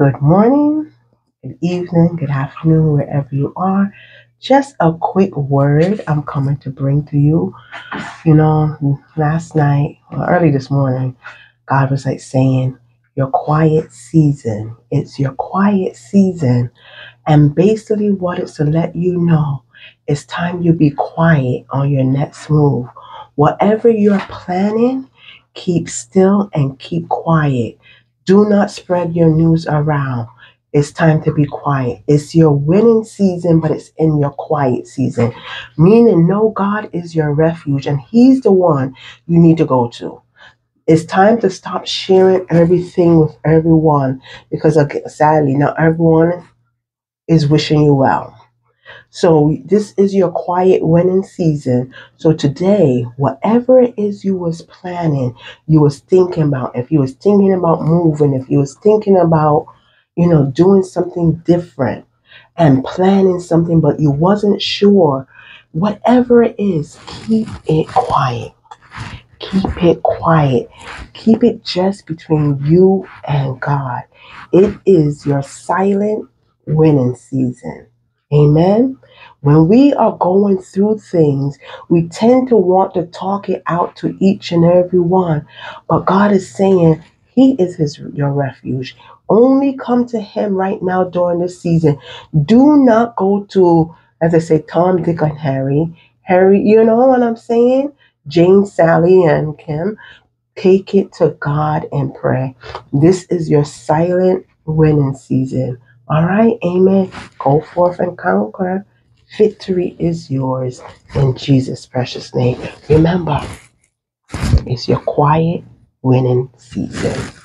Good morning, good evening, good afternoon, wherever you are. Just a quick word I'm coming to bring to you. You know, last night, or early this morning, God was like saying, Your quiet season. It's your quiet season. And basically, what it's to let you know, it's time you be quiet on your next move. Whatever you're planning, keep still and keep quiet do not spread your news around. It's time to be quiet. It's your winning season, but it's in your quiet season. Meaning, no, God is your refuge, and He's the one you need to go to. It's time to stop sharing everything with everyone because, sadly, not everyone is wishing you well. So this is your quiet winning season. So today, whatever it is you was planning, you was thinking about, if you was thinking about moving, if you was thinking about, you know, doing something different and planning something, but you wasn't sure, whatever it is, keep it quiet. Keep it quiet. Keep it just between you and God. It is your silent winning season. Amen. When we are going through things, we tend to want to talk it out to each and every one. But God is saying He is his your refuge. Only come to Him right now during this season. Do not go to, as I say, Tom, Dick, and Harry. Harry, you know what I'm saying? Jane, Sally, and Kim. Take it to God and pray. This is your silent winning season. All right, amen. Go forth and conquer. Victory is yours in Jesus' precious name. Remember, it's your quiet winning season.